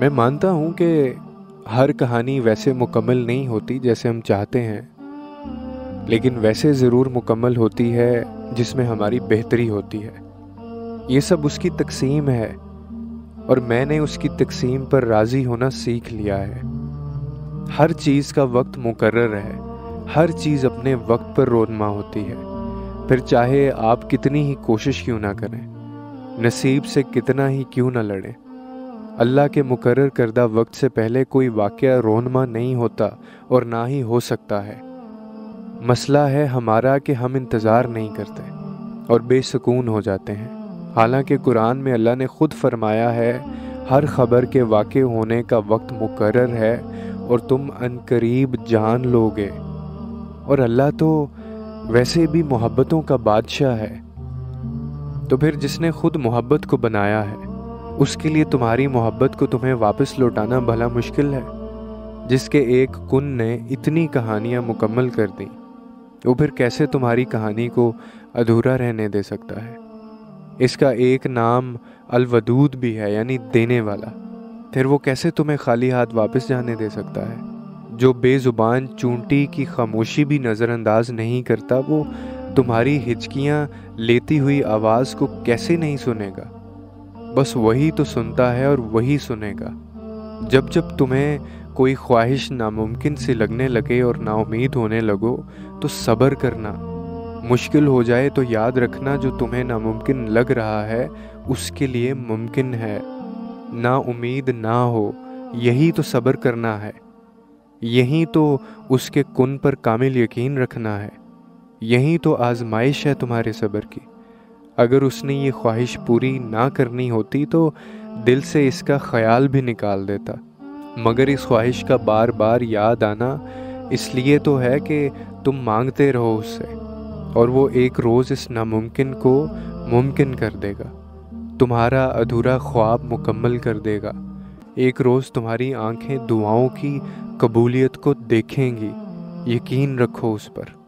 मैं मानता हूँ कि हर कहानी वैसे मुकम्मल नहीं होती जैसे हम चाहते हैं, लेकिन वैसे ज़रूर मुकम्मल होती है जिसमें हमारी बेहतरी होती है। ये सब उसकी तकसीम है, और मैंने उसकी तकसीम पर राज़ी होना सीख लिया है। हर चीज़ का वक्त मुकर्र है, हर चीज़ अपने वक्त पर रोनमा होती है। फिर चाहे आप कितनी ही कोशिश क्यों ना करें, नसीब से कितना ही क्यों ना लड़ें। अल्लाह के मुकर करदा वक्त से पहले कोई वाक़ रोनमा नहीं होता और ना ही हो सकता है। मसला है हमारा कि हम इंतज़ार नहीं करते और बेसकून हो जाते हैं। हालाँकि कुरान में अल्लाह ने ख़ुद फरमाया है, हर ख़बर के वाक़ होने का वक्त मुकर है और तुम अनकरीब जान लोगे। और अल्लाह तो वैसे भी मोहब्बतों का बादशाह है। तो फिर जिसने खुद मोहब्बत को बनाया है उसके लिए तुम्हारी मोहब्बत को तुम्हें वापस लौटाना भला मुश्किल है। जिसके एक कुन ने इतनी कहानियाँ मुकम्मल कर दी, वो फिर कैसे तुम्हारी कहानी को अधूरा रहने दे सकता है? इसका एक नाम अलवदूद भी है, यानी देने वाला। फिर वो कैसे तुम्हें खाली हाथ वापस जाने दे सकता है? जो बेजुबान चूंटी की खामोशी भी नज़रअंदाज नहीं करता, वो तुम्हारी हिचकियाँ लेती हुई आवाज़ को कैसे नहीं सुनेगा? बस वही तो सुनता है और वही सुनेगा। जब जब तुम्हें कोई ख्वाहिश नामुमकिन सी लगने लगे और नाउमीद होने लगो तो सब्र करना। मुश्किल हो जाए तो याद रखना जो तुम्हें नामुमकिन लग रहा है, उसके लिए मुमकिन है। ना उम्मीद, ना हो, यही तो सब्र करना है। यही तो उसके कुन पर कामिल यकीन रखना है। यही तो आजमाइश है तुम्हारे सब्र की। अगर उसने ये ख्वाहिश पूरी ना करनी होती तो दिल से इसका ख्याल भी निकाल देता। मगर इस ख्वाहिश का बार बार याद आना इसलिए तो है कि तुम मांगते रहो उससे, और वो एक रोज़ इस नामुमकिन को मुमकिन कर देगा। तुम्हारा अधूरा ख्वाब मुकम्मल कर देगा। एक रोज़ तुम्हारी आँखें दुआओं की कबूलियत को देखेंगी। यकीन रखो उस पर।